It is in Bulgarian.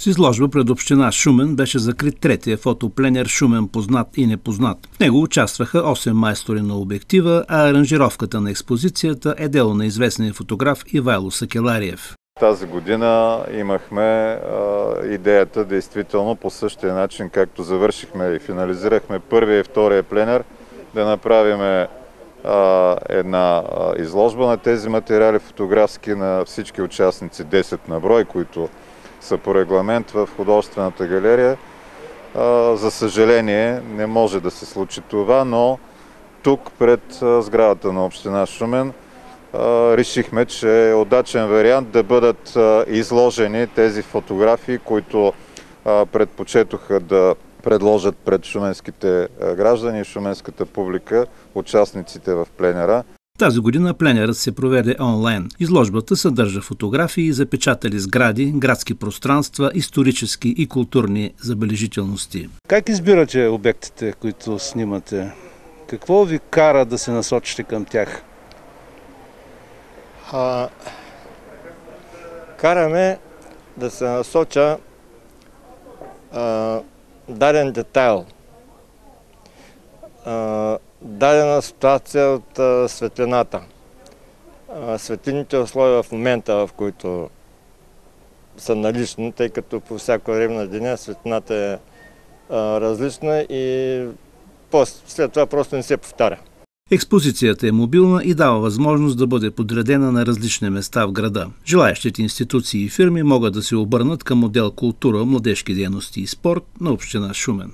С изложба пред община Шумен беше закрит третия фотопленер Шумен познат и непознат. В него участваха 8 майстори на обектива, а аранжировката на експозицията е дело на известния фотограф Ивайло Сакелариев. Тази година имахме а, идеята действително по същия начин, както завършихме и финализирахме първия и втория пленер, да направим една изложба на тези материали фотографски на всички участници, 10 на брой, които са по регламент в художествената галерия. За съжаление не може да се случи това, но тук пред сградата на община Шумен решихме, че е удачен вариант да бъдат изложени тези фотографии, които предпочетоха да предложат пред шуменските граждани и шуменската публика, участниците в пленера. Тази година пленерът се проведе онлайн. Изложбата съдържа фотографии, запечатали сгради, градски пространства, исторически и културни забележителности. Как избирате обектите, които снимате? Какво ви кара да се насочите към тях? А, караме да се насоча а, даден детайл, а, дадена ситуация от светлината, а, светлините условия в момента, в които са налични, тъй като по всяко време на деня светлината е различна и след това просто не се повтаря. Експозицията е мобилна и дава възможност да бъде подредена на различни места в града. Желаящите институции и фирми могат да се обърнат към модел култура, младежки дейности и спорт на община Шумен.